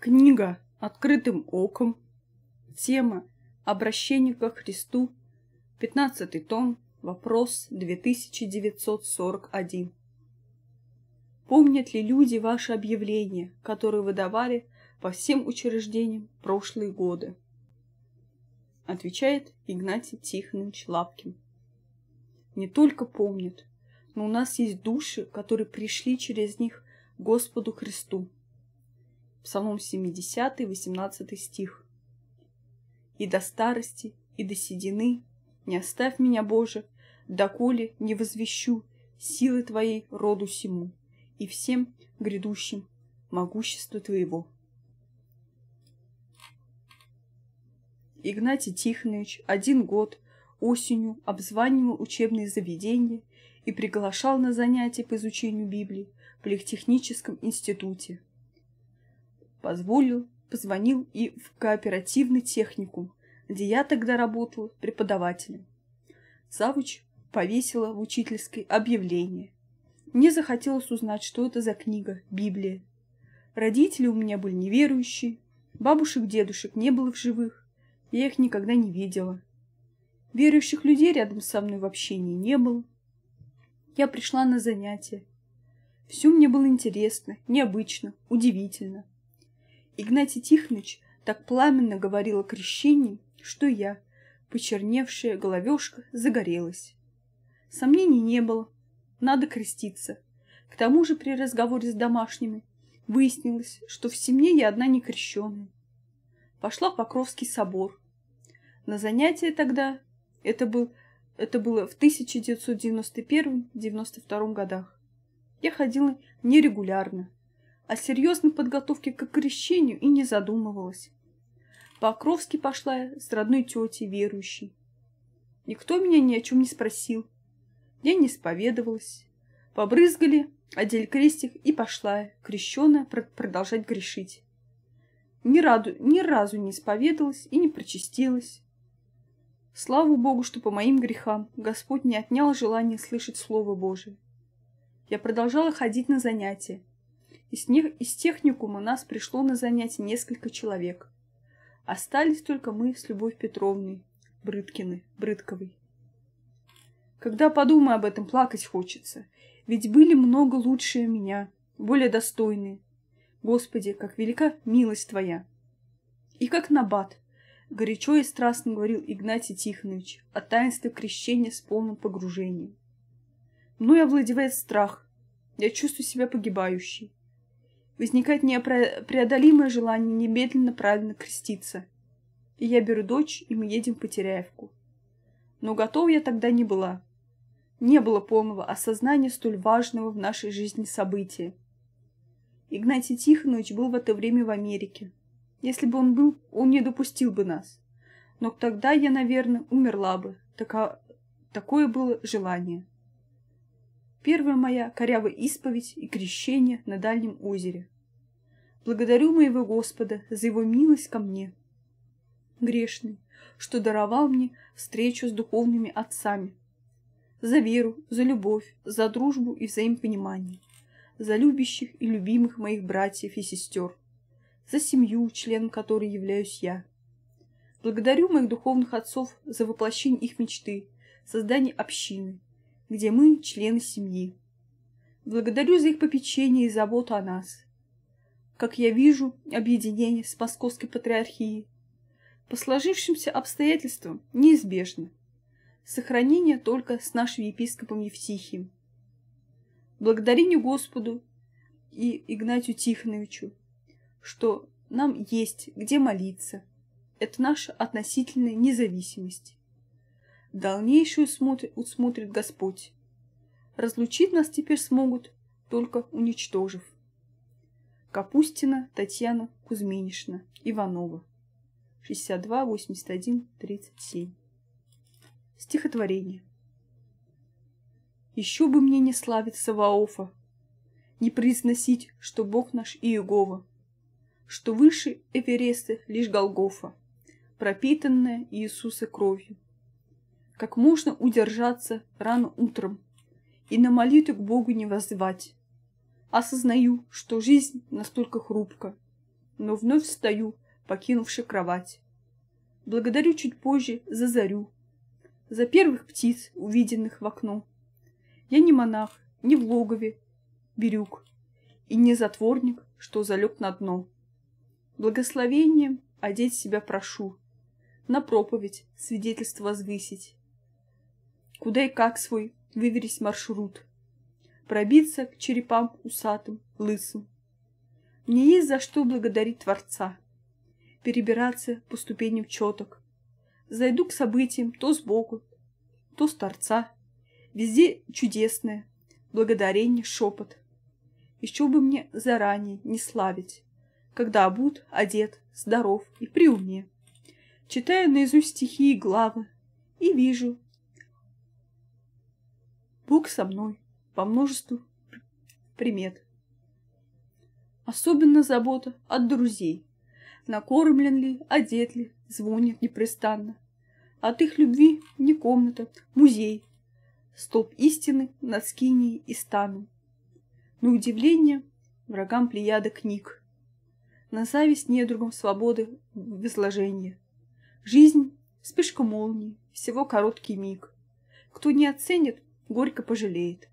Книга «Открытым оком». Тема «Обращение ко Христу». 15 том. Вопрос 2941. Помнят ли люди ваши объявления, которые вы давали по всем учреждениям прошлые годы? Отвечает Игнатий Тихонович Лапкин. Не только помнят, но у нас есть души, которые пришли через них Господу Христу Псалом 70, 18 стих. «И до старости, и до седины не оставь меня, Боже, доколе не возвещу силы Твоей роду сему и всем грядущим могущество Твоего». Игнатий Тихонович один год осенью обзванивал учебные заведения и приглашал на занятия по изучению Библии в Политехническом институте позволил, позвонил и в кооперативный техникум, где я тогда работала преподавателем. Завуч повесила в учительской объявление. Мне захотелось узнать, что это за книга, Библия. Родители у меня были неверующие, бабушек, дедушек не было в живых, я их никогда не видела. Верующих людей рядом со мной в общении не было. Я пришла на занятия. Все мне было интересно, необычно, удивительно. Игнатий Тихонович так пламенно говорил о крещении, что я, почерневшая головешка, загорелась. Сомнений не было. Надо креститься. К тому же при разговоре с домашними выяснилось, что в семье я одна не крещенная. Пошла в Покровский собор. На занятия тогда, это, был, это было в 1991-92 годах, я ходила нерегулярно, о серьезной подготовке к крещению и не задумывалась. Покровски пошла я с родной тетей верующей. Никто меня ни о чем не спросил. Я не исповедовалась. Побрызгали, одели крестик и пошла я, крещенная, продолжать грешить. Ни, раду, ни разу не исповедовалась и не причастилась. Слава Богу, что по моим грехам Господь не отнял желание слышать Слово Божие. Я продолжала ходить на занятия, из, них, из техникума нас пришло на занятие несколько человек. Остались только мы с Любовь Петровной, Брыткины, Брытковой. Когда подумаю об этом, плакать хочется. Ведь были много лучшие меня, более достойные. Господи, как велика милость Твоя! И как набат, горячо и страстно говорил Игнатий Тихонович о таинстве крещения с полным погружением. Мною овладевает страх, я чувствую себя погибающей. Возникает непреодолимое желание немедленно правильно креститься. И я беру дочь, и мы едем в Потеряевку. Но готова я тогда не была. Не было полного осознания столь важного в нашей жизни события. Игнатий Тихонович был в это время в Америке. Если бы он был, он не допустил бы нас. Но тогда я, наверное, умерла бы. Така... Такое было желание. Первая моя корявая исповедь и крещение на дальнем озере. Благодарю моего Господа за его милость ко мне, грешный, что даровал мне встречу с духовными отцами, за веру, за любовь, за дружбу и взаимопонимание, за любящих и любимых моих братьев и сестер, за семью, членом которой являюсь я. Благодарю моих духовных отцов за воплощение их мечты, создание общины, где мы члены семьи. Благодарю за их попечение и заботу о нас. Как я вижу, объединение с Московской Патриархией по сложившимся обстоятельствам неизбежно. Сохранение только с нашим епископом Евтихием. Благодарение Господу и Игнатию Тихоновичу, что нам есть где молиться. Это наша относительная независимость. Дальнейшую смотрит, усмотрит Господь. Разлучить нас теперь смогут, только уничтожив. Капустина Татьяна Кузьминишна, Иванова. 62, 81, 37. Стихотворение. Еще бы мне не славиться Ваофа, не произносить, что Бог наш Иегова, что выше Эвереста лишь Голгофа, пропитанная Иисуса кровью как можно удержаться рано утром и на молитву к Богу не воззвать. Осознаю, что жизнь настолько хрупка, но вновь встаю, покинувши кровать. Благодарю чуть позже за зарю, за первых птиц, увиденных в окно. Я не монах, не в логове, бирюк, и не затворник, что залег на дно. Благословением одеть себя прошу, на проповедь свидетельство возвысить. Куда и как свой выверить маршрут, пробиться к черепам усатым, лысым. Мне есть за что благодарить Творца, перебираться по ступеням четок. Зайду к событиям то сбоку, то с торца. Везде чудесное, благодарение, шепот. Еще бы мне заранее не славить, когда обут, одет, здоров и при уме. Читаю наизусть стихи и главы и вижу. Бог со мной по множеству примет. Особенно забота от друзей. Накормлен ли, одет ли, звонит непрестанно. От их любви не комната, музей. Столб истины над скинией и станом. На удивление врагам плеяда книг. На зависть недругам свободы в изложении. Жизнь — вспышка молнии, всего короткий миг. Кто не оценит, горько пожалеет.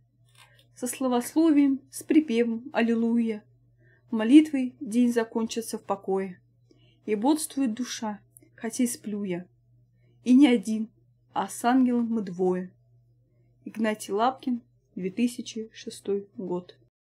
Со словословием, с припевом «Аллилуйя» Молитвой день закончится в покое. И бодствует душа, хотя и сплю я. И не один, а с ангелом мы двое. Игнатий Лапкин, 2006 год.